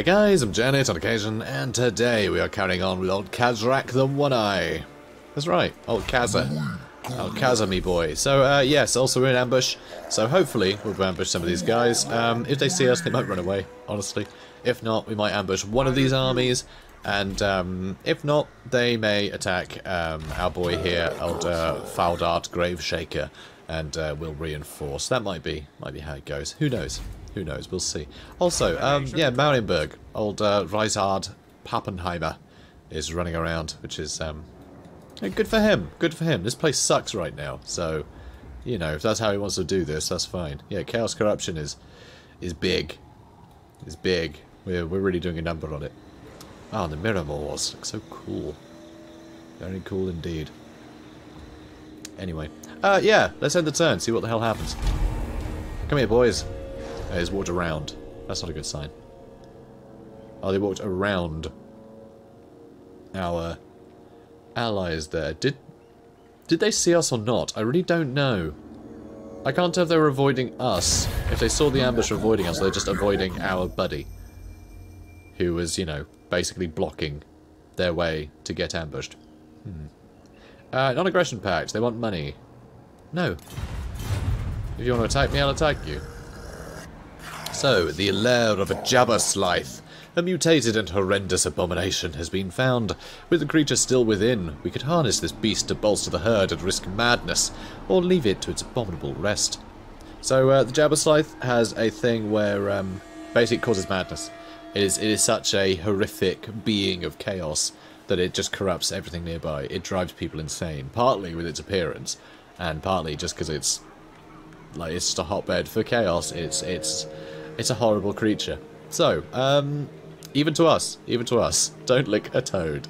Hey guys, I'm Janet on occasion, and today we are carrying on with old Khazrak the One-Eye. That's right, old Kaza. Old Kaza, me boy. So, uh, yes, also we're in ambush, so hopefully we'll ambush some of these guys. Um, if they see us, they might run away, honestly. If not, we might ambush one of these armies, and um, if not, they may attack um, our boy here, old uh, Faldart Graveshaker, and uh, we'll reinforce. That might be, might be how it goes. Who knows? Who knows? We'll see. Also, um, yeah, Marienburg, old uh, Reisard Pappenheimer is running around, which is um, good for him. Good for him. This place sucks right now, so you know if that's how he wants to do this, that's fine. Yeah, chaos corruption is is big. Is big. We're we're really doing a number on it. Oh, the Miramors look so cool. Very cool indeed. Anyway, uh, yeah, let's end the turn. See what the hell happens. Come here, boys. Uh, he's walked around. That's not a good sign. Oh, they walked around our allies there. Did did they see us or not? I really don't know. I can't tell if they were avoiding us. If they saw the ambush avoiding us, they're just avoiding our buddy. Who was, you know, basically blocking their way to get ambushed. Hmm. Uh, Non-aggression pact. They want money. No. If you want to attack me, I'll attack you. So, the lair of a Jabberslythe, a mutated and horrendous abomination, has been found. With the creature still within, we could harness this beast to bolster the herd and risk madness, or leave it to its abominable rest. So, uh, the Jabberslythe has a thing where, um, basically it causes madness. It is, it is such a horrific being of chaos that it just corrupts everything nearby. It drives people insane, partly with its appearance, and partly just because it's like it's just a hotbed for chaos. It's it's it's a horrible creature. So, um, even to us, even to us, don't lick a toad.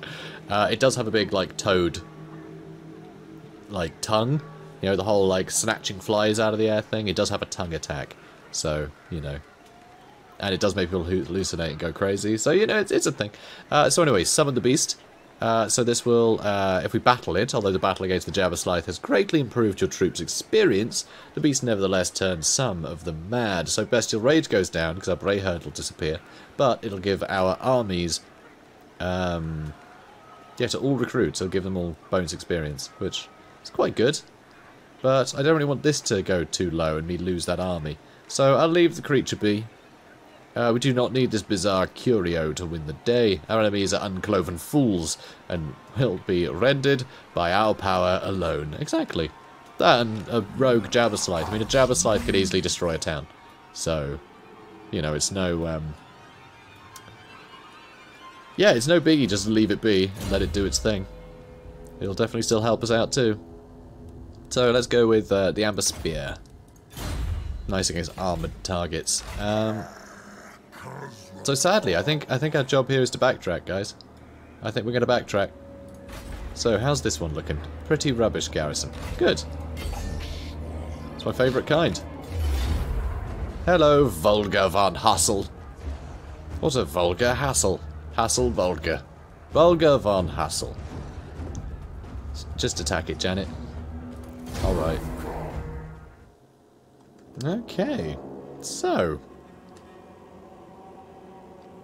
Uh, it does have a big, like, toad, like, tongue. You know, the whole, like, snatching flies out of the air thing. It does have a tongue attack. So, you know. And it does make people hallucinate and go crazy. So, you know, it's, it's a thing. Uh, so anyway, summon the beast. Uh, so this will, uh, if we battle it, although the battle against the Jabberslythe has greatly improved your troops' experience, the beast nevertheless turns some of them mad. So Bestial Rage goes down, because our Bray Herd will disappear, but it'll give our armies, um, yeah, to all recruits, it'll give them all bonus experience, which is quite good. But I don't really want this to go too low and me lose that army. So I'll leave the creature be, uh, we do not need this bizarre curio to win the day. Our enemies are uncloven fools, and will be rendered by our power alone. Exactly. That and a rogue Jabberslythe. I mean, a Jabberslythe could easily destroy a town. So, you know, it's no... Um... Yeah, it's no biggie just leave it be and let it do its thing. It'll definitely still help us out too. So let's go with uh, the Amber Spear. Nice against armoured targets. Um, so sadly, I think I think our job here is to backtrack, guys. I think we're going to backtrack. So how's this one looking? Pretty rubbish, Garrison. Good. It's my favourite kind. Hello, Volga von Hassel. What a vulgar hassle. Hassel Volga. Volga von Hassel. Just attack it, Janet. Alright. Okay. So,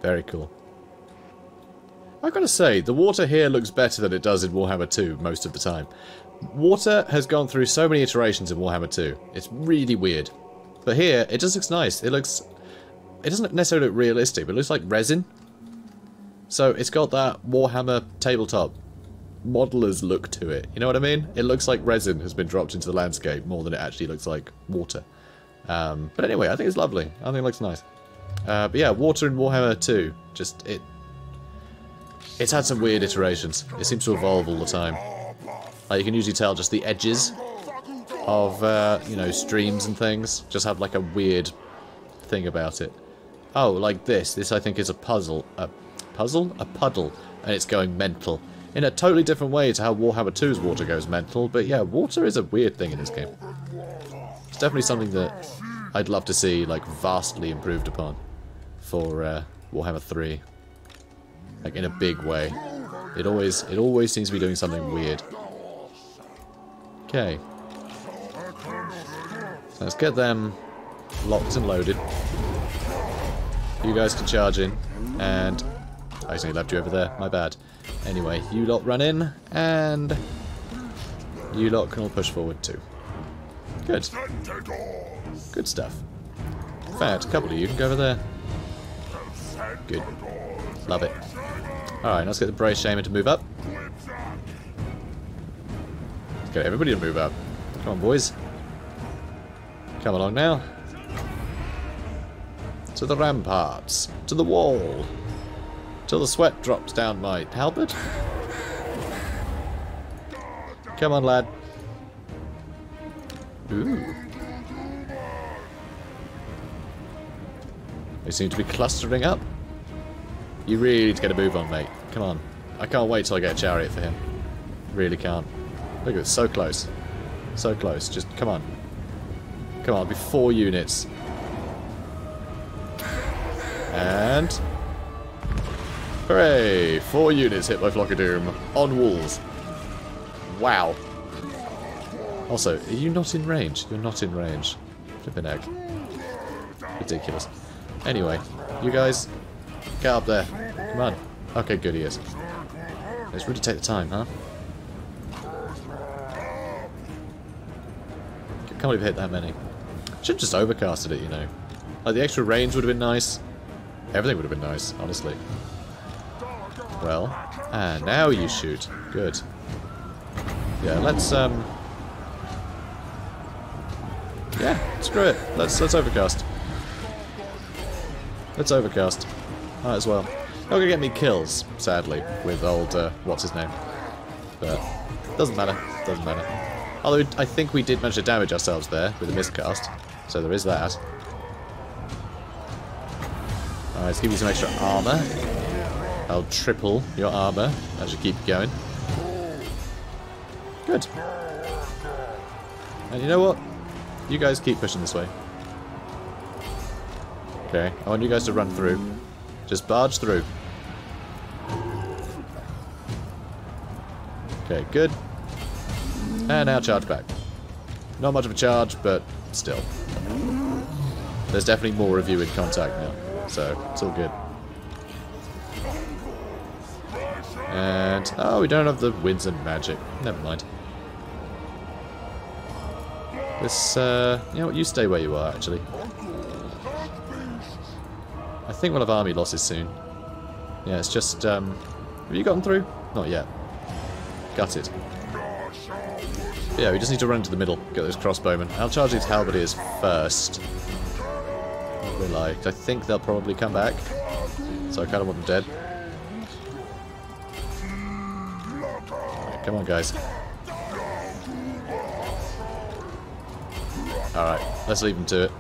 very cool. I've got to say, the water here looks better than it does in Warhammer 2 most of the time. Water has gone through so many iterations in Warhammer 2. It's really weird. But here, it just looks nice. It looks... It doesn't necessarily look realistic, but it looks like resin. So it's got that Warhammer tabletop modeler's look to it. You know what I mean? It looks like resin has been dropped into the landscape more than it actually looks like water. Um, but anyway, I think it's lovely. I think it looks nice. Uh, but yeah, Water in Warhammer 2, just, it... It's had some weird iterations. It seems to evolve all the time. Like, you can usually tell just the edges of, uh, you know, streams and things. Just have, like, a weird thing about it. Oh, like this. This, I think, is a puzzle. A puzzle? A puddle. And it's going mental. In a totally different way to how Warhammer 2's water goes mental. But yeah, water is a weird thing in this game. It's definitely something that I'd love to see, like, vastly improved upon for uh, Warhammer 3. Like, in a big way. It always, it always seems to be doing something weird. Okay. So let's get them locked and loaded. You guys can charge in. And I accidentally left you over there. My bad. Anyway, you lot run in. And you lot can all push forward too. Good. Good stuff. In fact, a couple of you can go over there. Good. Love it. Alright, let's get the Bray Shaman to move up. Let's get everybody to move up. Come on, boys. Come along now. To the ramparts. To the wall. Till the sweat drops down my halberd. Come on, lad. Ooh. They seem to be clustering up. You really need to get a move on, mate. Come on. I can't wait till I get a chariot for him. Really can't. Look at this, so close. So close. Just, come on. Come on, be four units. And... Hooray! Four units hit by Flock of Doom. On walls. Wow. Also, are you not in range? You're not in range. Flippin' egg. Ridiculous. Anyway, you guys, get up there. Come on. Okay, good, he is. Let's really take the time, huh? Can't believe hit that many. Should have just overcasted it, you know. Like, the extra range would have been nice. Everything would have been nice, honestly. Well, and now you shoot. Good. Yeah, let's, um... Yeah, screw it. Let's, let's overcast. Let's overcast. Might as well. Not gonna get me kills, sadly, with old, uh, what's his name. But, doesn't matter. Doesn't matter. Although, I think we did manage to damage ourselves there with a miscast. So there is that. Alright, let's give you some extra armor. I'll triple your armor as you keep going. Good. And you know what? You guys keep pushing this way. Okay, I want you guys to run through. Just barge through. Okay, good. And now charge back. Not much of a charge, but still. There's definitely more of you in contact now, so it's all good. And, oh, we don't have the winds and magic. Never mind. This, uh, you know what, you stay where you are, actually. I think we'll have army losses soon. Yeah, it's just, um, have you gotten through? Not yet. Got it. Yeah, we just need to run to the middle, get those crossbowmen. I'll charge these halberdiers first. we like. I think they'll probably come back. So I kind of want them dead. Right, come on, guys. Alright, let's leave them to it.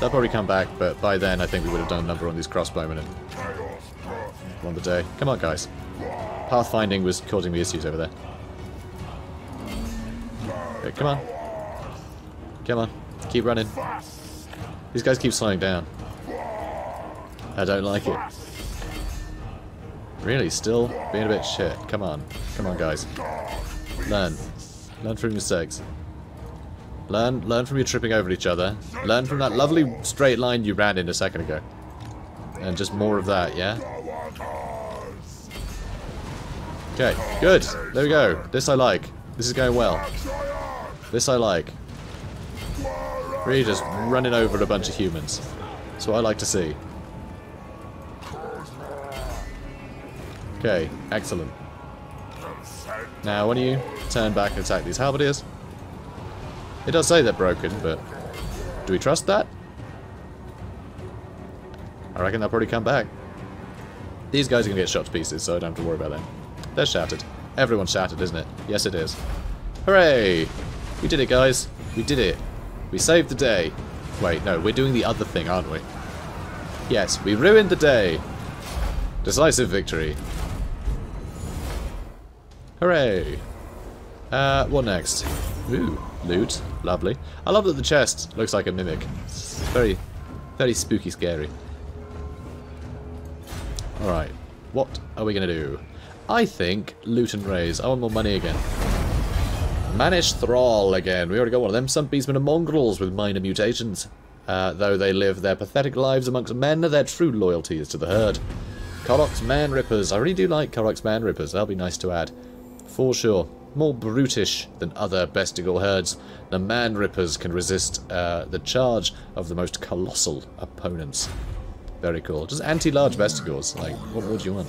They'll probably come back, but by then I think we would have done a number on these crossbowmen and won the day. Come on, guys. Pathfinding was causing me issues over there. Okay, come on. Come on. Keep running. These guys keep slowing down. I don't like it. Really, still being a bit shit. Come on. Come on, guys. Learn. Learn from your mistakes. Learn, learn from your tripping over each other. Learn from that lovely straight line you ran in a second ago. And just more of that, yeah? Okay, good. There we go. This I like. This is going well. This I like. Really just running over a bunch of humans. That's what I like to see. Okay, excellent. Now, when you turn back and attack these halberdiers, it does say they're broken, but do we trust that? I reckon they'll probably come back. These guys are going to get shot to pieces, so I don't have to worry about them. They're shattered. Everyone's shattered, isn't it? Yes, it is. Hooray! We did it, guys. We did it. We saved the day. Wait, no, we're doing the other thing, aren't we? Yes, we ruined the day. Decisive victory. Hooray! Uh, what next? Ooh, loot. Lovely. I love that the chest looks like a mimic. It's very, very spooky scary. Alright, what are we going to do? I think loot and raise. I want more money again. Manish Thrall again. We already got one of them. Some beastmen are mongrels with minor mutations. Uh, though they live their pathetic lives amongst men, their true loyalty is to the herd. Korok's Man Rippers. I really do like Korok's Man Rippers. That'll be nice to add. For sure. More brutish than other Bestigor herds, the Man Rippers can resist uh, the charge of the most colossal opponents. Very cool. Just anti-large Bestigors. Like, what more do you want?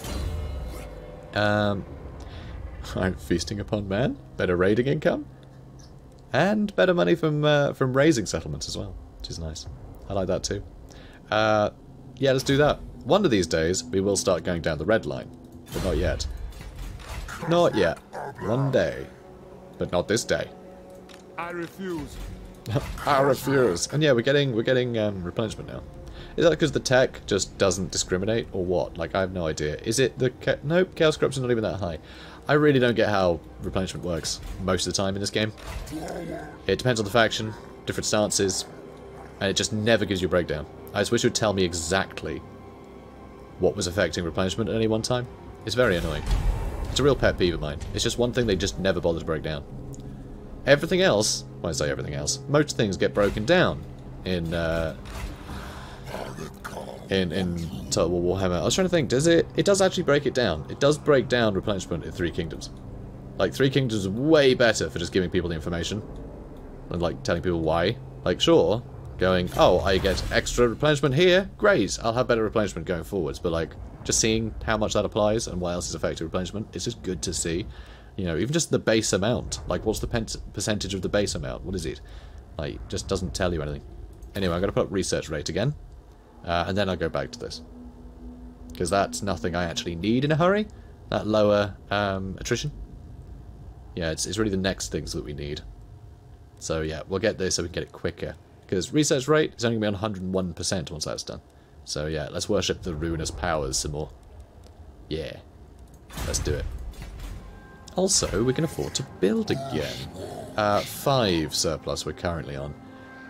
Um, I'm feasting upon man. Better raiding income. And better money from uh, from raising settlements as well, which is nice. I like that too. Uh, yeah, let's do that. One of these days, we will start going down the red line. But not yet. Not yet. One day. But not this day. I refuse. I refuse. And yeah, we're getting we're getting um, replenishment now. Is that because the tech just doesn't discriminate, or what? Like, I have no idea. Is it the... Nope, Chaos Corruption's not even that high. I really don't get how replenishment works most of the time in this game. It depends on the faction, different stances, and it just never gives you a breakdown. I just wish it would tell me exactly what was affecting replenishment at any one time. It's very annoying. It's a real pet peeve of mine. It's just one thing they just never bother to break down. Everything else, when I say everything else, most things get broken down in uh, in in Total War Warhammer. I was trying to think, does it? It does actually break it down. It does break down replenishment in Three Kingdoms. Like Three Kingdoms is way better for just giving people the information and like telling people why. Like sure, going, oh, I get extra replenishment here, great, I'll have better replenishment going forwards. But like just seeing how much that applies and what else is affecting replenishment, it's just good to see. You know, even just the base amount. Like, what's the percentage of the base amount? What is it? Like, just doesn't tell you anything. Anyway, I'm going to put up research rate again. Uh, and then I'll go back to this. Because that's nothing I actually need in a hurry. That lower um, attrition. Yeah, it's, it's really the next things that we need. So yeah, we'll get this so we can get it quicker. Because research rate is only going to be on 101% once that's done. So yeah, let's worship the ruinous powers some more. Yeah, let's do it. Also, we can afford to build again. Uh, five surplus we're currently on.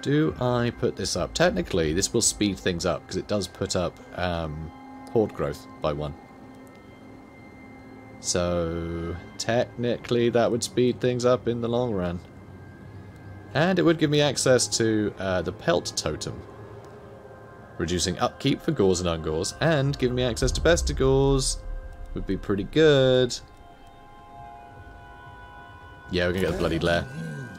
Do I put this up? Technically, this will speed things up because it does put up um, horde growth by one. So, technically that would speed things up in the long run. And it would give me access to uh, the Pelt Totem. Reducing upkeep for Gors and Ungors, and giving me access to Bestigors would be pretty good. Yeah, we're gonna get the Bloody Lair.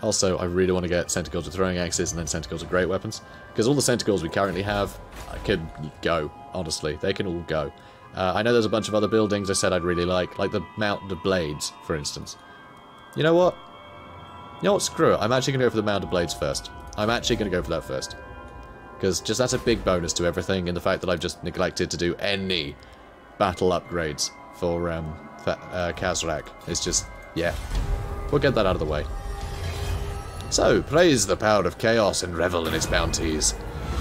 Also, I really want to get Centaurs with throwing axes and then Centaurs with great weapons. Because all the Centaurs we currently have I can go, honestly. They can all go. Uh, I know there's a bunch of other buildings I said I'd really like, like the Mountain of Blades, for instance. You know what? You know what, screw it. I'm actually going to go for the Mountain of Blades first. I'm actually going to go for that first. Because just that's a big bonus to everything in the fact that I've just neglected to do any battle upgrades for, um, for uh, Khazrak. It's just, yeah. We'll get that out of the way. So, praise the power of chaos and revel in its bounties.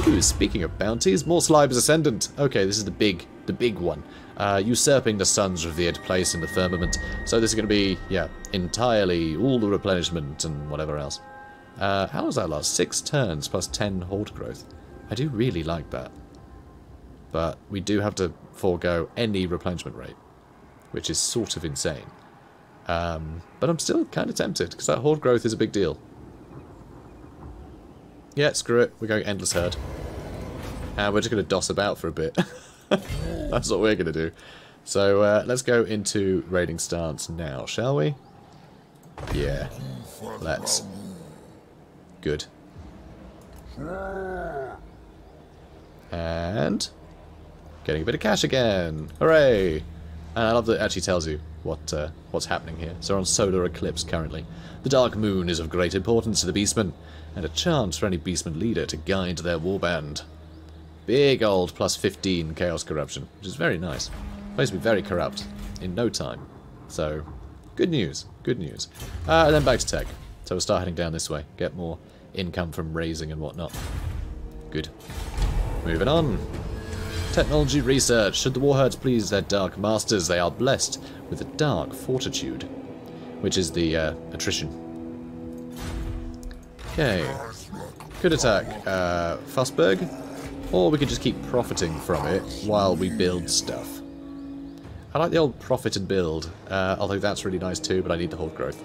Ooh, speaking of bounties, Morrslieb's Ascendant. Okay, this is the big, the big one. Uh, usurping the sun's revered place in the firmament. So this is going to be, yeah, entirely all the replenishment and whatever else. Uh, how does that last? Six turns plus ten horde growth. I do really like that. But we do have to forego any replenishment rate, which is sort of insane. Um, but I'm still kind of tempted, because that horde growth is a big deal. Yeah, screw it. We're going Endless Herd. And we're just going to doss about for a bit. That's what we're going to do. So uh, let's go into raiding stance now, shall we? Yeah. Let's. Good. And... Getting a bit of cash again. Hooray! And I love that it actually tells you what uh, what's happening here. So we're on solar eclipse currently. The dark moon is of great importance to the beastmen and a chance for any beastman leader to guide their warband. Big old plus 15 chaos corruption, which is very nice. Supposed to be very corrupt in no time. So, good news, good news. Uh, and then back to tech. So we'll start heading down this way, get more income from raising and whatnot. Good. Moving on. Technology research. Should the warherds please their dark masters, they are blessed with a dark fortitude, which is the uh, attrition Okay. Could attack uh, Fussberg, or we could just keep profiting from it while we build stuff. I like the old profit and build, uh, although that's really nice too, but I need the horde growth.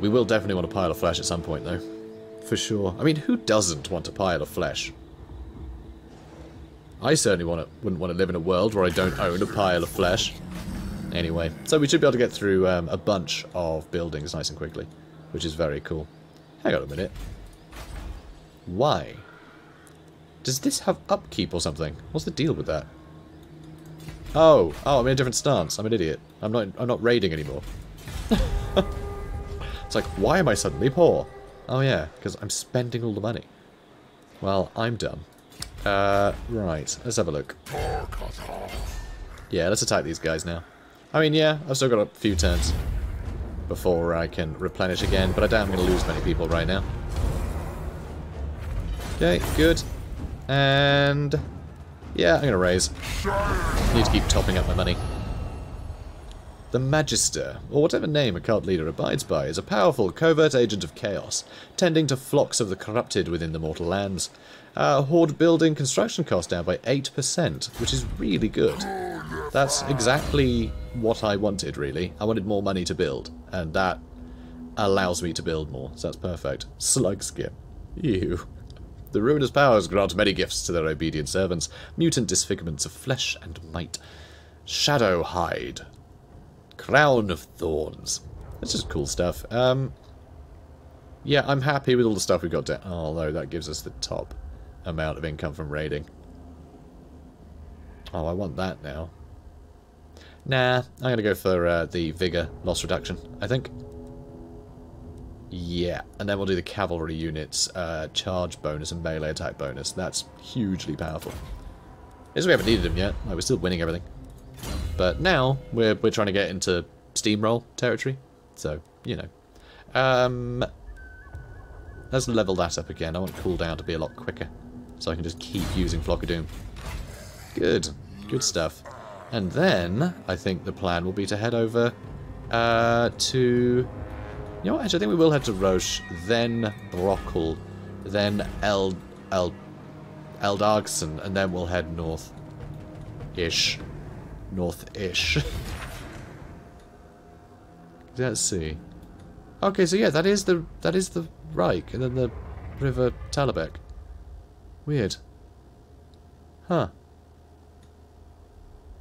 We will definitely want a pile of flesh at some point though. For sure. I mean, who doesn't want a pile of flesh? I certainly want to, wouldn't want to live in a world where I don't own a pile of flesh. Anyway, so we should be able to get through um, a bunch of buildings nice and quickly, which is very cool. Hang on a minute. Why? Does this have upkeep or something? What's the deal with that? Oh, oh, I'm in a different stance. I'm an idiot. I'm not. I'm not raiding anymore. it's like, why am I suddenly poor? Oh yeah, because I'm spending all the money. Well, I'm done. Uh, right. Let's have a look. Yeah, let's attack these guys now. I mean, yeah, I've still got a few turns before I can replenish again, but I doubt I'm going to lose many people right now. Okay, good. And... Yeah, I'm to raise. Need to keep topping up my money. The Magister, or whatever name a cult leader abides by, is a powerful, covert agent of chaos, tending to flocks of the corrupted within the mortal lands. Uh, horde building construction cost down by 8%, which is really good. That's exactly what I wanted, really. I wanted more money to build, and that allows me to build more, so that's perfect. Slug skip. Ew. The ruinous powers grant many gifts to their obedient servants. Mutant disfigurements of flesh and might. Shadow hide. Crown of thorns. That's just cool stuff. Um, yeah, I'm happy with all the stuff we got down. Although that gives us the top amount of income from raiding. Oh, I want that now. Nah, I'm going to go for uh, the Vigor loss reduction, I think. Yeah, and then we'll do the cavalry units uh, charge bonus and melee attack bonus. That's hugely powerful. As we haven't needed them yet. Like, we're still winning everything. But now, we're, we're trying to get into steamroll territory. So, you know. Um, let's level that up again. I want cooldown to be a lot quicker. So I can just keep using Flock of Doom. Good. Good stuff. And then, I think the plan will be to head over uh, to... You know what, actually, I think we will head to Roche, then Brockle, then El... El... Eldargson, and then we'll head north-ish. North-ish. Let's see. Okay, so yeah, that is the that is the Reik, and then the River Talabec. Weird. Huh.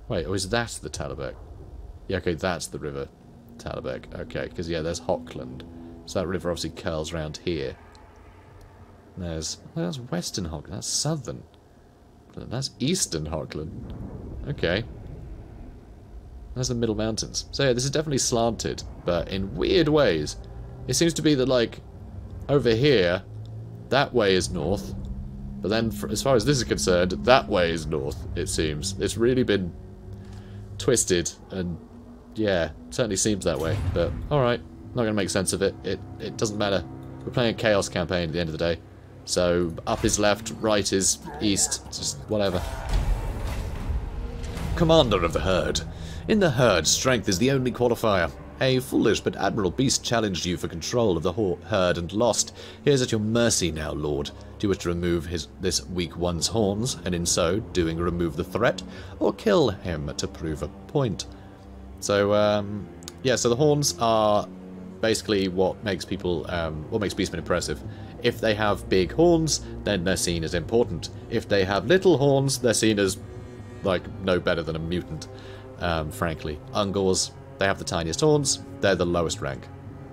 Wait, or is that the Talabec? Yeah, okay, that's the river Talabec. Okay, because, yeah, there's Hochland. So that river obviously curls around here. There's... That's western Hochland. That's southern. That's eastern Hochland. Okay. That's the middle mountains. So, yeah, this is definitely slanted, but in weird ways. It seems to be that, like, over here, that way is north, but then, for, as far as this is concerned, that way is north, it seems. It's really been twisted, and yeah, certainly seems that way. But, alright, not going to make sense of it. It It doesn't matter. We're playing a Chaos campaign at the end of the day. So, up is left, right is east, just whatever. Commander of the Herd. In the Herd, strength is the only qualifier. A foolish but admirable beast challenged you for control of the herd and lost. He is at your mercy now, Lord. Do you wish to remove his this weak one's horns, and in so doing remove the threat, or kill him to prove a point? So, um, yeah, so the horns are basically what makes people, um, what makes beastmen impressive. If they have big horns, then they're seen as important. If they have little horns, they're seen as, like, no better than a mutant, um, frankly. Ungors, they have the tiniest horns, they're the lowest rank.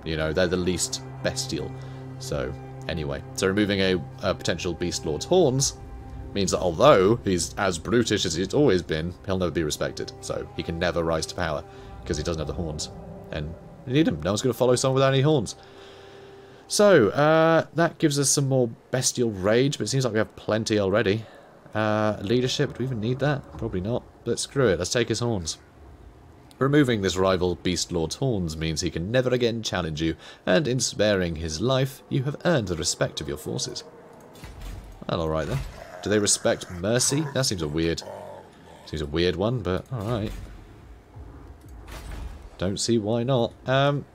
You know, they're the least bestial. So, anyway. So removing a, a potential Beast Lord's horns means that although he's as brutish as he's always been, he'll never be respected. So he can never rise to power because he doesn't have the horns. And you need him. No one's going to follow someone without any horns. So, uh, that gives us some more bestial rage, but it seems like we have plenty already. Uh, leadership, do we even need that? Probably not. But screw it, let's take his horns. Removing this rival Beast Lord's horns means he can never again challenge you, and in sparing his life, you have earned the respect of your forces. Well, alright then. Do they respect mercy? That seems a weird... Seems a weird one, but alright. Don't see why not. Um,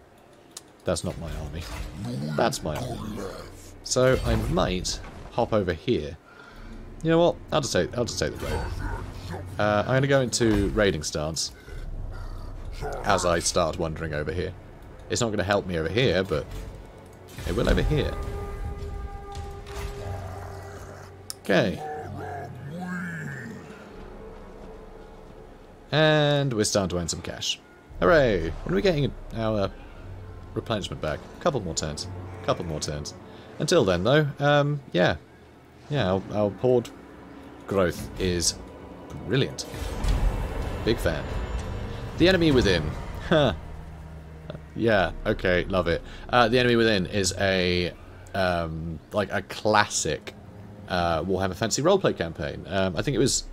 that's not my army. That's my army. So I might hop over here. You know what? I'll just take I'll just take the road. Uh, I'm gonna go into raiding stance as I start wandering over here. It's not going to help me over here, but it will over here. Okay. And we're starting to earn some cash. Hooray! When are we getting our replenishment back? A Couple more turns. A Couple more turns. Until then, though, um, yeah. Yeah, our, our horde growth is brilliant. Big fan. The enemy within. Huh. Yeah, okay, love it. Uh, the enemy within is a, um, like a classic uh, Warhammer Fantasy roleplay campaign. Um, I think it was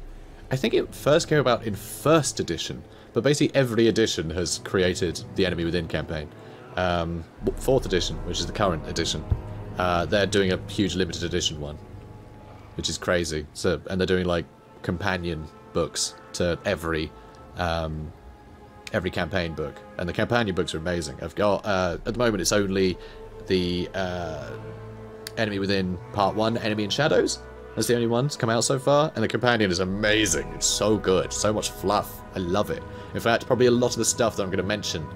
I think it first came about in first edition, but basically every edition has created the Enemy Within campaign. Um, fourth edition, which is the current edition, uh, they're doing a huge limited edition one, which is crazy. So, and they're doing like companion books to every um, every campaign book, and the companion books are amazing. I've got uh, at the moment it's only the uh, Enemy Within Part One, Enemy in Shadows, that's the only one to come out so far, and the companion is amazing. It's so good, so much fluff. I love it. In fact, probably a lot of the stuff that I'm going to mention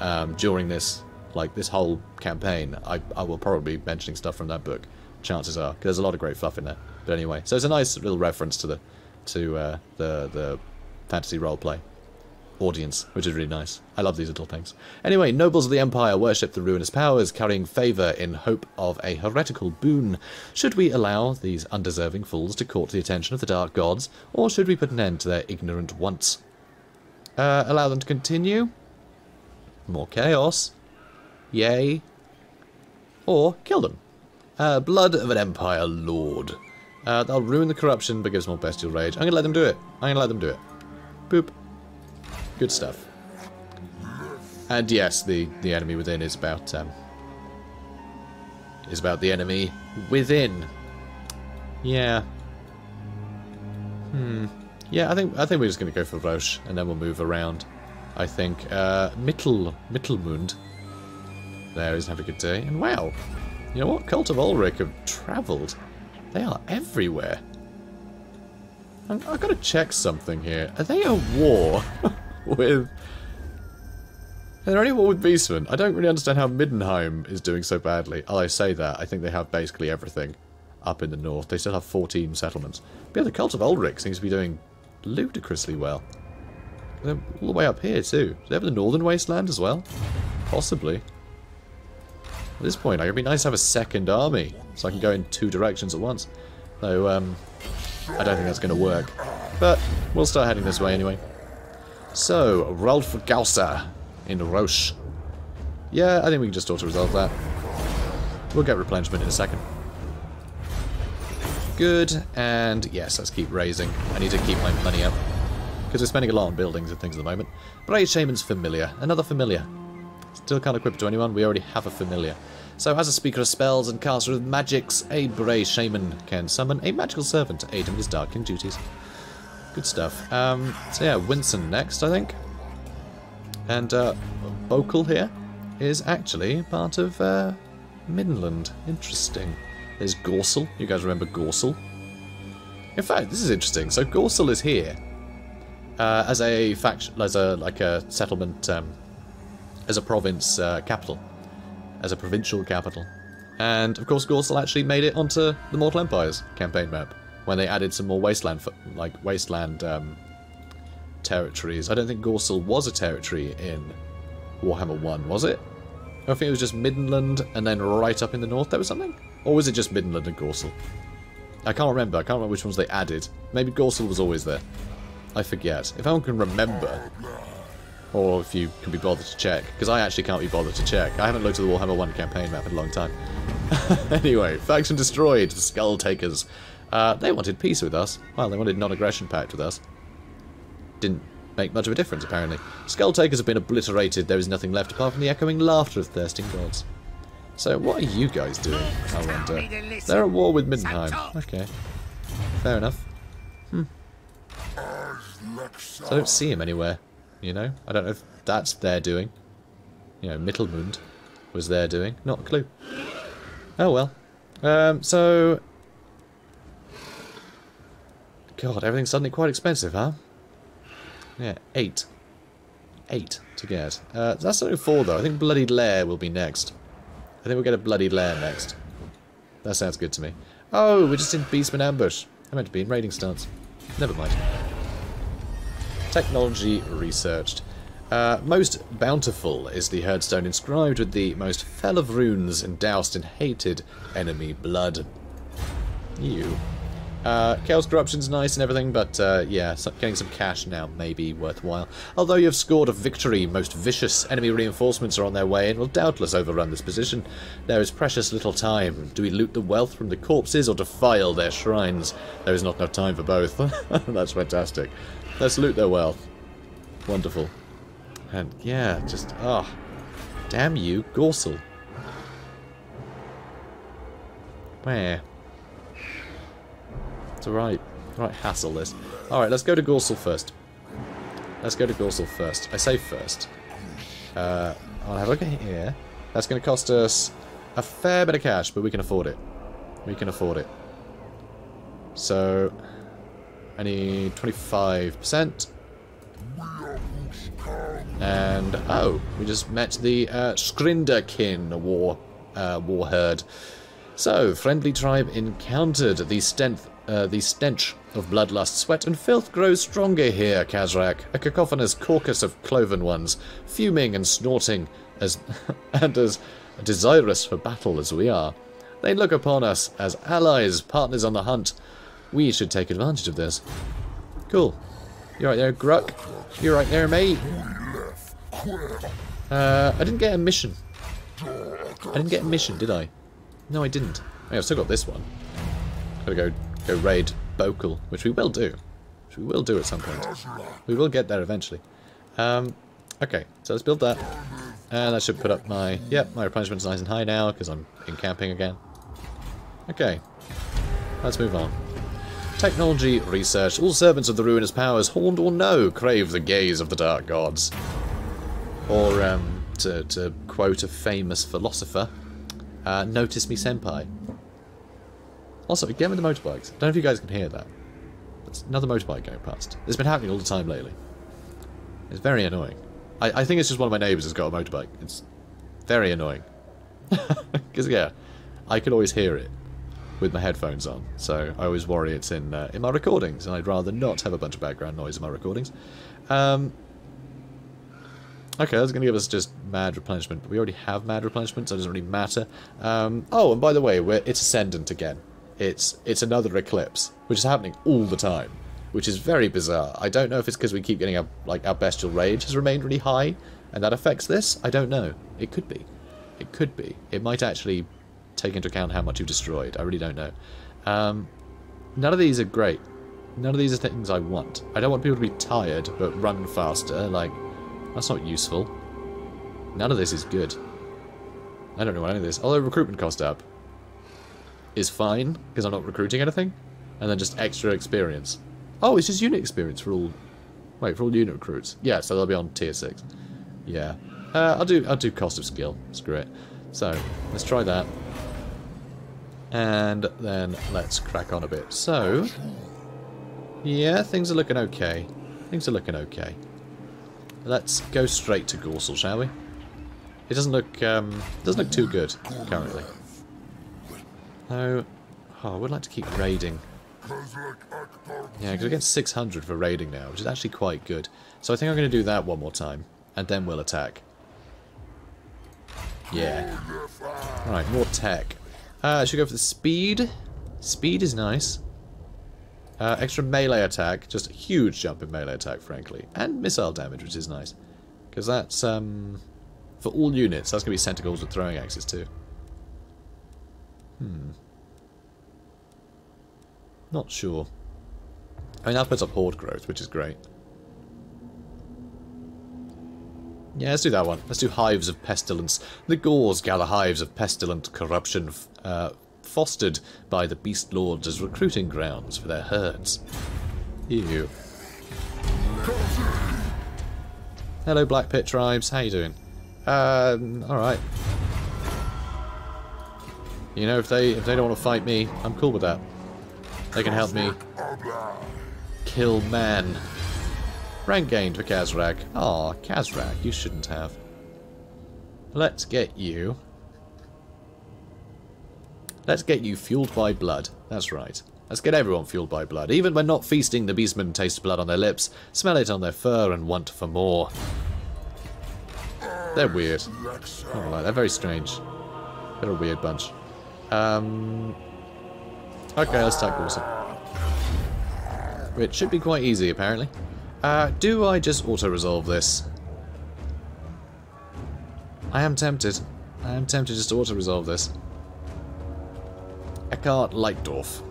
um, during this, like this whole campaign, I, I will probably be mentioning stuff from that book. Chances are, because there's a lot of great fluff in there. But anyway, so it's a nice little reference to the to uh, the the fantasy roleplay audience, which is really nice. I love these little things. Anyway, nobles of the Empire worship the ruinous powers, carrying favour in hope of a heretical boon. Should we allow these undeserving fools to court the attention of the Dark Gods, or should we put an end to their ignorant wants? Uh, allow them to continue? More chaos? Yay. Or kill them. Uh, blood of an Empire Lord. Uh, they'll ruin the corruption, but gives more bestial rage. I'm going to let them do it. I'm going to let them do it. Boop. Good stuff. And yes, the, the enemy within is about um, is about the enemy within. Yeah. Hmm. Yeah, I think I think we're just gonna go for Roche and then we'll move around. I think. Uh Mittel Mittelmund. There is have a good day. And wow. You know what? Cult of Ulric have travelled. They are everywhere. I've got to check something here. Are they a war? with... They're only war with Beastmen. I don't really understand how Middenheim is doing so badly. Oh, I say that. I think they have basically everything up in the north. They still have 14 settlements. But yeah, the Cult of Ulric seems to be doing ludicrously well. They're all the way up here, too. Do they have the Northern Wasteland as well? Possibly. At this point, it'd be nice to have a second army, so I can go in two directions at once. Though, um, I don't think that's going to work. But we'll start heading this way anyway. So, Rolf Gausa in Roche. Yeah, I think we can just auto-resolve that. We'll get replenishment in a second. Good, and yes, let's keep raising. I need to keep my money up. Because we're spending a lot on buildings and things at the moment. Bray Shaman's Familiar. Another Familiar. Still can't equip it to anyone, we already have a Familiar. So as a speaker of spells and caster of magics, a Bray Shaman can summon a magical servant to aid him in his darkening duties. Good stuff. Um, so yeah, Winston next, I think. And uh, Bokel here is actually part of uh, Middenland. Interesting. There's Gorsel. You guys remember Gorsel? In fact, this is interesting. So Gorsel is here uh, as a faction, as a like a settlement, um, as a province uh, capital, as a provincial capital. And of course, Gorsel actually made it onto the Mortal Empires campaign map when they added some more wasteland, like wasteland um, territories. I don't think Gorsel was a territory in Warhammer 1, was it? I think it was just Middenland and then right up in the north there was something? Or was it just Middenland and Gorsel? I can't remember. I can't remember which ones they added. Maybe Gorsel was always there. I forget. If anyone can remember, or if you can be bothered to check, because I actually can't be bothered to check. I haven't looked at the Warhammer 1 campaign map in a long time. anyway, faction destroyed, Skull Takers. Uh, they wanted peace with us. Well, they wanted non-aggression pact with us. Didn't make much of a difference, apparently. Skull Takers have been obliterated. There is nothing left apart from the echoing laughter of thirsting gods. So, what are you guys doing, I wonder? They're at war with Middenheim. Okay. Fair enough. Hmm. So I don't see him anywhere, you know? I don't know if that's their doing. You know, Mittelmund was their doing. Not a clue. Oh well. Um, so, God, everything's suddenly quite expensive, huh? Yeah, eight. Eight to get. Uh, that's only four, though. I think Bloodied Lair will be next. I think we'll get a Bloodied Lair next. That sounds good to me. Oh, we're just in Beastman ambush. I meant to be in raiding stance. Never mind. Technology researched. Uh, most bountiful is the herdstone inscribed with the most fell of runes and doused in hated enemy blood. You. Uh, Chaos Corruption's nice and everything, but uh, yeah, getting some cash now may be worthwhile. Although you have scored a victory, most vicious enemy reinforcements are on their way and will doubtless overrun this position. There is precious little time. Do we loot the wealth from the corpses or defile their shrines? There is not enough time for both. That's fantastic. Let's loot their wealth. Wonderful. And yeah, just, ah. Oh, damn you, Gorsel. Where? Alright. Right, hassle this. Alright, let's go to Gorsel first. Let's go to Gorsel first. I say first. Uh, I'll have a look here. That's going to cost us a fair bit of cash, but we can afford it. We can afford it. So, I need 25%. And, oh, we just met the uh, Skrinderkin war, uh, war herd. So, friendly tribe encountered. The stench uh, the stench of bloodlust, sweat, and filth grows stronger here, Khazrak, a cacophonous caucus of cloven ones, fuming and snorting, as and as desirous for battle as we are. They look upon us as allies, partners on the hunt. We should take advantage of this. Cool. You right there, Gruck? You right there, mate? Uh, I didn't get a mission. I didn't get a mission, did I? No, I didn't. I've still got this one. Gotta go go raid Bokal, which we will do. Which we will do at some point. We will get there eventually. Um, okay, so let's build that. And that should put up my... Yep, my replenishment's nice and high now, because I'm in camping again. Okay, let's move on. Technology research. All servants of the ruinous powers, horned or no, crave the gaze of the dark gods. Or, um, to, to quote a famous philosopher, uh, notice me senpai. Also, again with the motorbikes. I don't know if you guys can hear that. It's another motorbike going past. It's been happening all the time lately. It's very annoying. I, I think it's just one of my neighbours has got a motorbike. It's very annoying. Because, yeah, I can always hear it with my headphones on. So I always worry it's in uh, in my recordings, and I'd rather not have a bunch of background noise in my recordings. Um, okay, that's going to give us just mad replenishment, but we already have mad replenishment, so it doesn't really matter. Um, oh, and by the way, we're it's Ascendant again. It's it's another eclipse, which is happening all the time, which is very bizarre. I don't know if it's because we keep getting our like our bestial rage has remained really high, and that affects this. I don't know. It could be. It could be. It might actually take into account how much you've destroyed. I really don't know. Um, none of these are great. None of these are things I want. I don't want people to be tired, but run faster. Like, that's not useful. None of this is good. I don't know any of this. Although recruitment cost up is fine, because I'm not recruiting anything. And then just extra experience. Oh, it's just unit experience for all... Wait, for all unit recruits. Yeah, so they'll be on tier 6. Yeah. Uh, I'll do I'll do cost of skill. Screw it. So, let's try that. And then let's crack on a bit. So, yeah, things are looking okay. Things are looking okay. Let's go straight to Gorsel, shall we? It doesn't look um, doesn't look too good currently. No. Oh, I would like to keep raiding. Yeah, because we get 600 for raiding now, which is actually quite good. So I think I'm going to do that one more time, and then we'll attack. Yeah. Alright, more tech. Uh, should we go for the speed? Speed is nice. Uh, extra melee attack, just a huge jump in melee attack, frankly. And missile damage, which is nice. Because that's, um, for all units, that's going to be Centigors with throwing axes too. Hmm. Not sure. I mean, that puts up horde growth, which is great. Yeah, let's do that one. Let's do Hives of Pestilence. The Gauls gather hives of pestilent corruption uh, fostered by the Beast Lords as recruiting grounds for their herds. Ew. Hello, Black Pit Tribes. How you doing? Um, alright. You know, if they if they don't want to fight me, I'm cool with that. They can help me kill man. Rank gained for Khazrak. Aw, Khazrak, you shouldn't have. Let's get you. Let's get you fueled by blood. That's right. Let's get everyone fueled by blood. Even when not feasting, the beastmen taste blood on their lips, smell it on their fur, and want for more. They're weird. Oh, they're very strange. They're a weird bunch. Um, okay, let's take water. Which should be quite easy, apparently. Uh, do I just auto-resolve this? I am tempted. I am tempted just to auto-resolve this. Eckhart Leitdorf.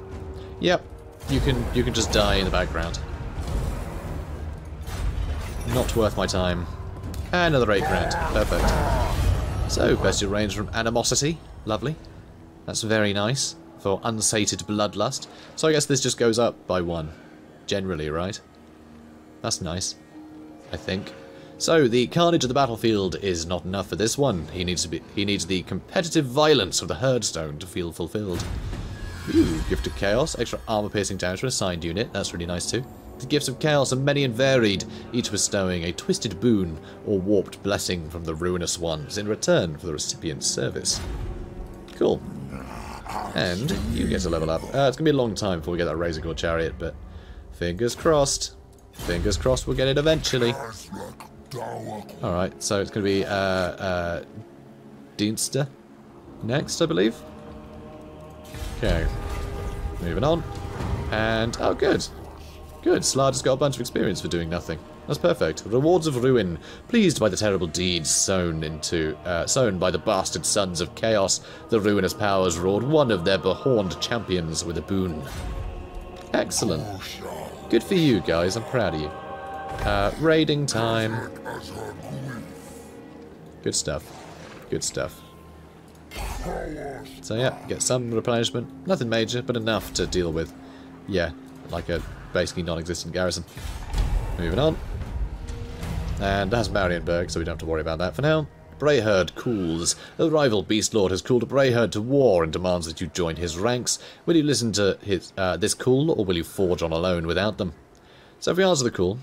Yep, you can you can just die in the background. Not worth my time. Another 8 grand. Perfect. So, best bestial range from Animosity. Lovely. That's very nice for unsated bloodlust. So I guess this just goes up by one. Generally, right? That's nice. I think. So, the carnage of the battlefield is not enough for this one. He needs to be he needs the competitive violence of the Herdstone to feel fulfilled. Ooh, Gift of Chaos, extra armor piercing damage for a assigned unit. That's really nice too. The gifts of chaos are many and varied, each bestowing a twisted boon or warped blessing from the ruinous ones in return for the recipient's service. Cool. And you get to level up. Uh, it's going to be a long time before we get that Razorgor Chariot, but fingers crossed. Fingers crossed we'll get it eventually. Alright, so it's going to be uh, uh, Dienster next, I believe. Okay. Moving on. And, oh good. Good, Slard has got a bunch of experience for doing nothing. That's perfect. Rewards of ruin, pleased by the terrible deeds sown into, uh, sown by the bastard sons of chaos. The ruinous powers reward one of their behorned champions with a boon. Excellent. Good for you guys. I'm proud of you. Uh, raiding time. Good stuff. Good stuff. So yeah, get some replenishment. Nothing major, but enough to deal with. Yeah, like a basically non-existent garrison. Moving on. And that's Marienburg, so we don't have to worry about that for now. Brayherd cools. A rival beast lord has called Brayherd to war and demands that you join his ranks. Will you listen to his uh, this call, or will you forge on alone without them? So if we answer the call,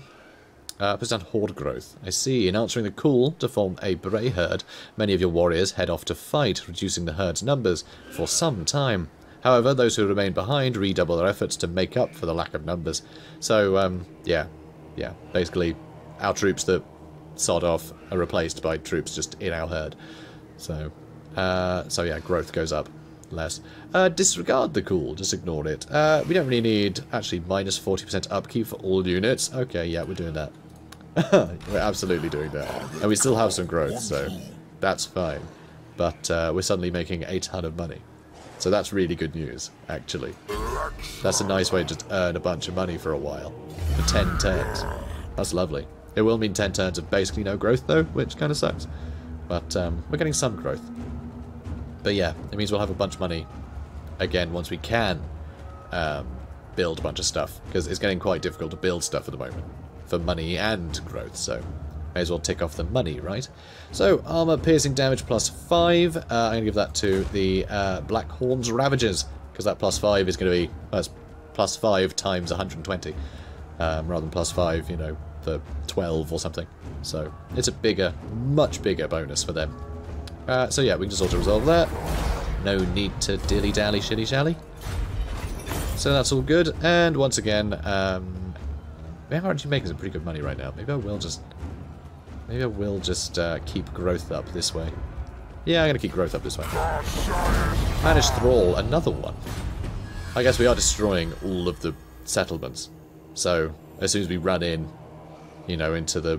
uh, puts down horde growth. I see. In answering the call to form a Bray herd, many of your warriors head off to fight, reducing the herd's numbers for some time. However, those who remain behind redouble their efforts to make up for the lack of numbers. So, um, yeah, yeah, basically, our troops that sod off are replaced by troops just in our herd. So, uh, so yeah, growth goes up less. Uh, disregard the call, just ignore it. Uh, we don't really need, actually, minus 40% upkeep for all units. Okay, yeah, we're doing that. we're absolutely doing that. And we still have some growth, so that's fine. But uh, we're suddenly making a ton of money. So that's really good news, actually. That's a nice way to earn a bunch of money for a while. For 10 turns. That's lovely. It will mean 10 turns of basically no growth, though, which kind of sucks. But um, we're getting some growth. But yeah, it means we'll have a bunch of money again once we can um, build a bunch of stuff. Because it's getting quite difficult to build stuff at the moment. For money and growth, so May as well tick off the money, right? So, armor piercing damage plus 5. Uh, I'm going to give that to the uh, Black Horns Ravagers, because that plus 5 is going to be that's plus 5 times 120, um, rather than plus 5, you know, for 12 or something. So, it's a bigger, much bigger bonus for them. Uh, so yeah, we can just auto-resolve that. No need to dilly-dally, shilly-shally. So that's all good, and once again, um, we are actually making some pretty good money right now. Maybe I will just Maybe I will just uh, keep growth up this way. Yeah, I'm going to keep growth up this way. Managed Thrall, another one. I guess we are destroying all of the settlements. So, as soon as we run in, you know, into the...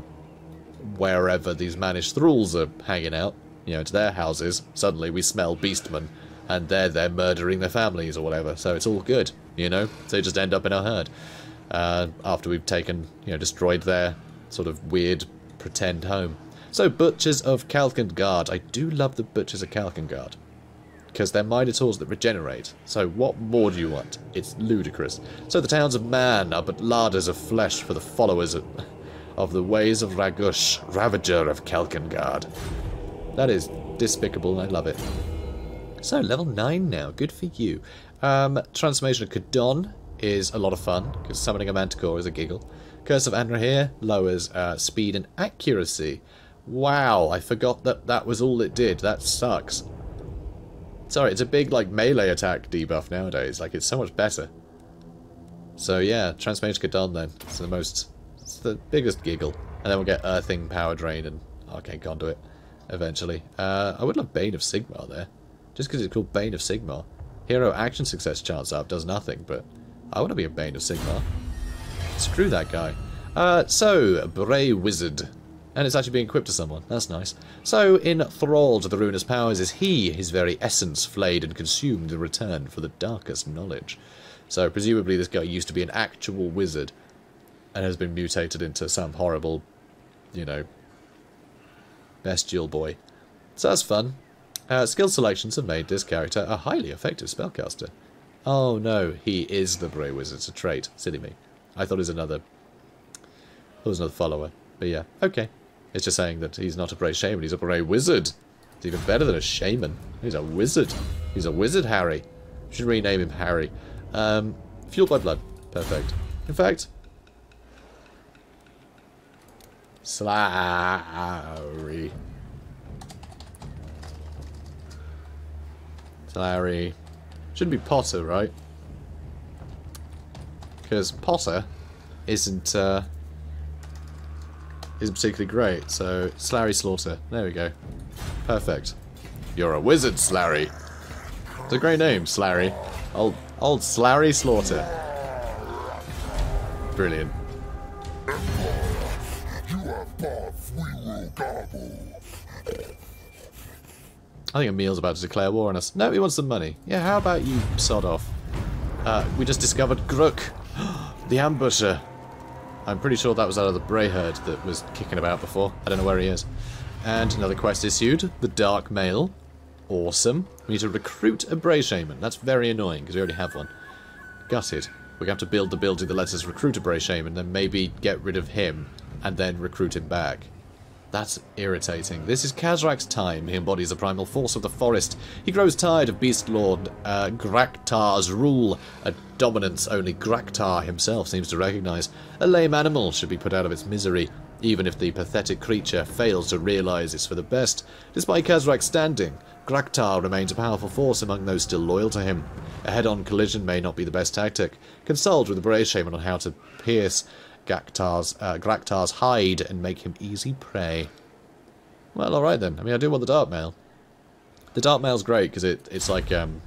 wherever these managed thralls are hanging out, you know, to their houses, suddenly we smell beastmen, and they're there murdering their families or whatever. So it's all good, you know? They just end up in our herd. Uh, after we've taken, you know, destroyed their sort of weird pretend home. So, Butchers of Kalkengard. I do love the Butchers of Kalkengard. Because they're minotaurs that regenerate. So what more do you want? It's ludicrous. So the towns of man are but larders of flesh for the followers of, of the ways of Ragush, Ravager of Kalkengard. That is despicable and I love it. So, level 9 now. Good for you. Um, Transformation of Kadon is a lot of fun, because summoning a Manticore is a giggle. Curse of Anraheir lowers uh, speed and accuracy. Wow, I forgot that that was all it did. That sucks. Sorry, it's a big, like, melee attack debuff nowadays. Like, it's so much better. So, yeah, Transmagica Don, then. It's the most... It's the biggest giggle. And then we'll get Earthing, Power Drain, and Arcane Conduit, eventually. Uh, I would love Bane of Sigmar there. Just because it's called Bane of Sigmar. Hero action success chance up does nothing, but I want to be a Bane of Sigmar. Screw that guy. Uh, so, Bray Wizard. And it's actually being equipped to someone. That's nice. So, in thrall to the ruinous powers is he, his very essence flayed and consumed in return for the darkest knowledge. So, presumably this guy used to be an actual wizard and has been mutated into some horrible, you know, bestial boy. So that's fun. Uh, skill selections have made this character a highly effective spellcaster. Oh no, he is the Bray Wizard. It's a trait. Silly me. I thought it was another... It was another follower. But yeah, okay. It's just saying that he's not a Bray Shaman, he's a Bray Wizard. It's even better than a Shaman. He's a Wizard. He's a Wizard, Harry. Should rename him Harry. Um, fueled by blood. Perfect. In fact... Slary. Slary. Shouldn't be Potter, right? Because Potter isn't, uh, isn't particularly great, so Slary Slaughter. There we go. Perfect. You're a wizard, Slary. It's a great name, Slary. Old, old Slary Slaughter. Brilliant. I think Emil's about to declare war on us. No, he wants some money. Yeah, how about you sod off? Uh, we just discovered Grook, the ambusher. I'm pretty sure that was out of the Bray herd that was kicking about before. I don't know where he is. And another quest issued, the Dark Mail. Awesome. We need to recruit a Bray Shaman. That's very annoying, because we already have one. Gutted. We're going to have to build the building that lets us recruit a Bray Shaman, then maybe get rid of him, and then recruit him back. That's irritating. This is Khazrak's time. He embodies the primal force of the forest. He grows tired of Beast Lord uh, Graktar's rule, a dominance only Graktar himself seems to recognize. A lame animal should be put out of its misery, even if the pathetic creature fails to realize it's for the best. Despite Khazrak's standing, Graktar remains a powerful force among those still loyal to him. A head-on collision may not be the best tactic. Consult with the Bray Shaman on how to pierce Gaktar's, uh, hide and make him easy prey. Well, alright then. I mean, I do want the Dark Mail. The Dark Mail's great because it, it's like, um,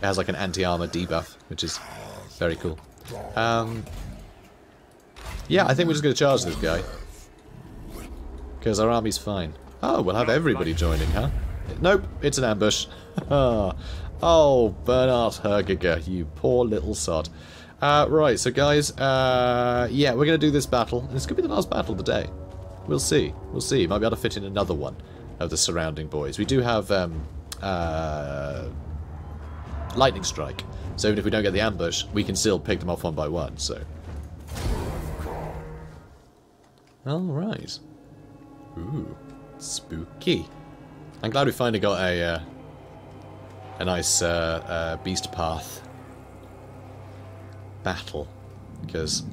it has like an anti-armor debuff, which is very cool. Um, yeah, I think we're just going to charge this guy. Because our army's fine. Oh, we'll have everybody joining, huh? Nope, it's an ambush. oh, Bernard Hergiger, you poor little sod. Uh, right, so guys, uh, yeah, we're going to do this battle. And this could be the last battle of the day. We'll see. We'll see. Might be able to fit in another one of the surrounding boys. We do have um, uh, Lightning Strike. So even if we don't get the ambush, we can still pick them off one by one, so... Alright. Ooh, spooky. I'm glad we finally got a, uh, a nice uh, uh, beast path battle because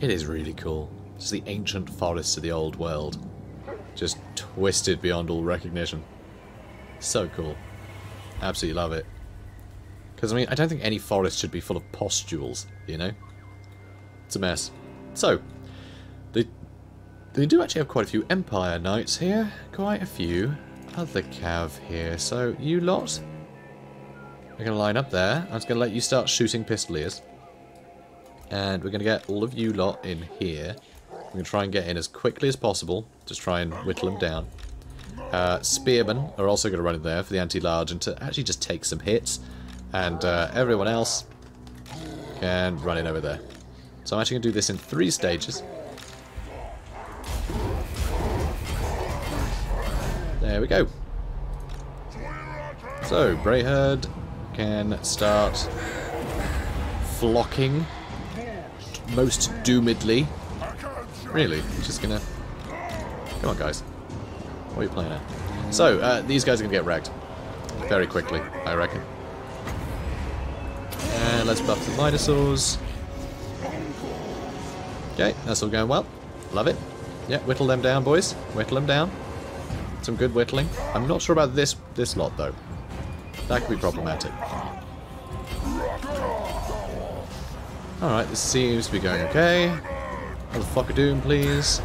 it is really cool. It's the ancient forests of the old world. Just twisted beyond all recognition. So cool. Absolutely love it. Because, I mean, I don't think any forest should be full of pustules, you know? It's a mess. So, they, they do actually have quite a few Empire Knights here. Quite a few. Other cav here. So, you lot are going to line up there. I'm just going to let you start shooting pistoliers. And we're going to get all of you lot in here. We're going to try and get in as quickly as possible. Just try and whittle them down. Uh, spearmen are also going to run in there for the anti-large and to actually just take some hits. And uh, everyone else can run in over there. So I'm actually going to do this in three stages. There we go. So, Brayherd can start flocking most doomedly. Really? just gonna... Come on, guys. What are you playing at? So, uh, these guys are gonna get wrecked. Very quickly, I reckon. And let's buff the Minotaurs. Okay, that's all going well. Love it. Yeah, whittle them down, boys. Whittle them down. Some good whittling. I'm not sure about this this lot, though. That could be problematic. Alright, this seems to be going okay. Another fucker doom, please.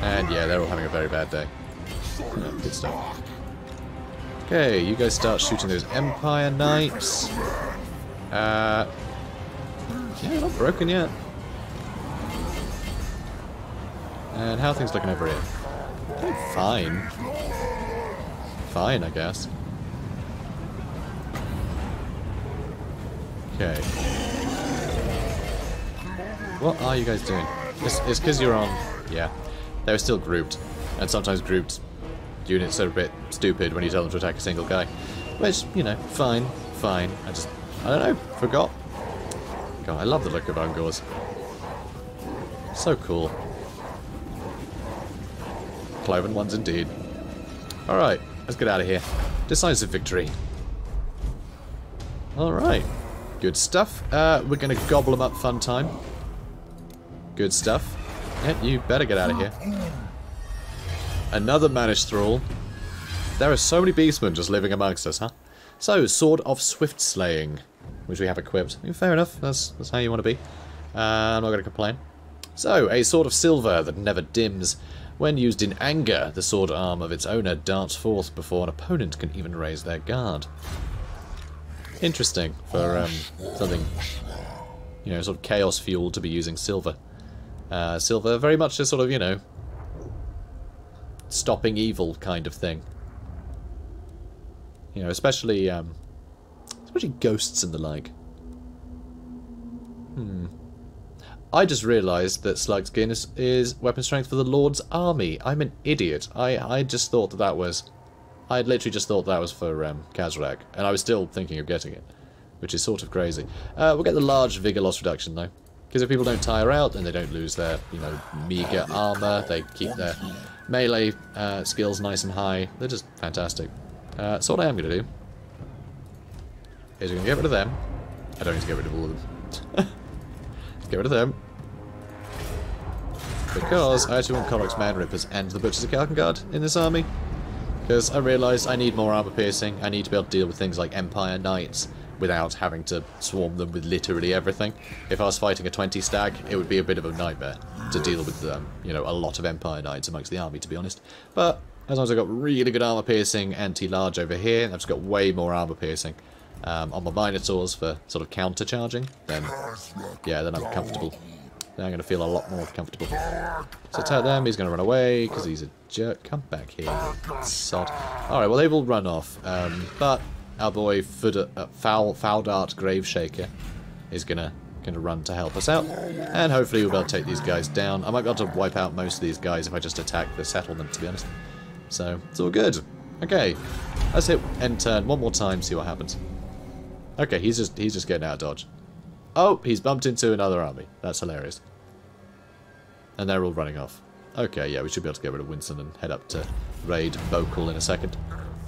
And yeah, they're all having a very bad day. Yeah, good stuff. Okay, you guys start shooting those Empire Knights. Uh, yeah, not broken yet. And how things looking over here? Fine. Fine, I guess. Okay. What are you guys doing? It's because you're on... Yeah. They were still grouped. And sometimes grouped units are a bit stupid when you tell them to attack a single guy. Which, you know, fine. Fine. I just... I don't know. Forgot. God, I love the look of Ungors. So cool. Cloven ones indeed. Alright, let's get out of here. Decisive victory. Alright. Good stuff. Uh, we're going to gobble them up fun time. Good stuff. Yeah, you better get out of here. Another managed thrall. There are so many beastmen just living amongst us, huh? So, Sword of Swift Slaying, which we have equipped. fair enough, that's, that's how you want to be. Uh, I'm not going to complain. So, a sword of silver that never dims. When used in anger, the sword arm of its owner darts forth before an opponent can even raise their guard. Interesting for um, something, you know, sort of chaos fuel to be using silver. Uh, silver, very much a sort of, you know, stopping evil kind of thing. You know, especially, um, especially ghosts and the like. Hmm. I just realised that Slug's Guinness is weapon strength for the Lord's army. I'm an idiot. I, I just thought that that was... I had literally just thought that was for um, Khazrak, and I was still thinking of getting it, which is sort of crazy. Uh, we'll get the large vigor loss reduction, though. Because if people don't tire out and they don't lose their, you know, meager armor, they keep their melee uh, skills nice and high. They're just fantastic. Uh, so what I am going to do is we're going to get rid of them. I don't need to get rid of all of them. get rid of them. Because I actually want Korok's Man Rippers and the Butchers of Kalkengard in this army. Because I realise I need more armor piercing. I need to be able to deal with things like Empire Knights without having to swarm them with literally everything. If I was fighting a 20 stack, it would be a bit of a nightmare to deal with, um, you know, a lot of Empire Knights amongst the army, to be honest. But as long as I've got really good armor piercing, anti-large over here, and I've just got way more armor piercing um, on my Minotaurs for sort of counter-charging, then, yeah, then I'm comfortable. Then I'm going to feel a lot more comfortable. So attack them, he's going to run away, because he's a jerk. Come back here, sod. Alright, well they've all run off, um, but our boy Fud uh, Foul Foudart Graveshaker is gonna gonna run to help us out, and hopefully we'll be able to take these guys down. I might be able to wipe out most of these guys if I just attack the settlement, to be honest. So it's all good. Okay, let's hit end turn one more time, see what happens. Okay, he's just he's just getting out of dodge. Oh, he's bumped into another army. That's hilarious. And they're all running off. Okay, yeah, we should be able to get rid of Winston and head up to raid Vocal in a second.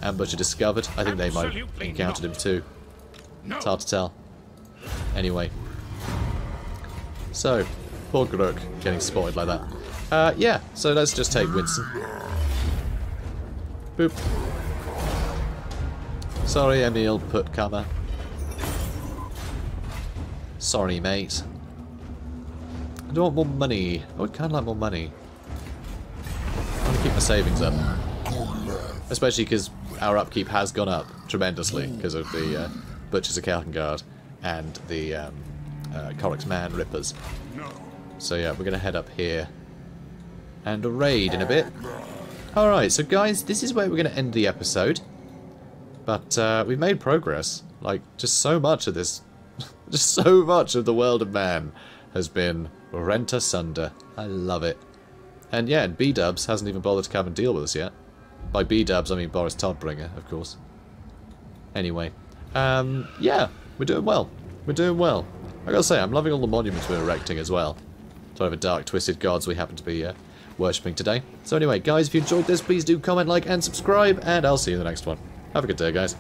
Ambusher discovered. I think they might have encountered him too. It's hard to tell. Anyway. So, poor Grook getting spotted like that. Uh, yeah, so let's just take Winston. Boop. Sorry, Emil Puttkammer. Sorry, mate. I don't want more money. I would kind of like more money. I want to keep my savings up. Especially because our upkeep has gone up tremendously because of the uh, Butchers of Kalkengard and the um, uh, Korok's Man Rippers. So yeah, we're going to head up here and a raid in a bit. Alright, so guys, this is where we're going to end the episode. But uh, we've made progress. Like, just so much of this, just so much of the world of man has been rent asunder. I love it. And yeah, B-Dubs hasn't even bothered to come and deal with us yet. By B-dubs, I mean Boris Todbringer, of course. Anyway, um, yeah, we're doing well. We're doing well. I gotta say, I'm loving all the monuments we're erecting as well. To Whatever dark, twisted gods we happen to be uh, worshipping today. So anyway, guys, if you enjoyed this, please do comment, like, and subscribe, and I'll see you in the next one. Have a good day, guys.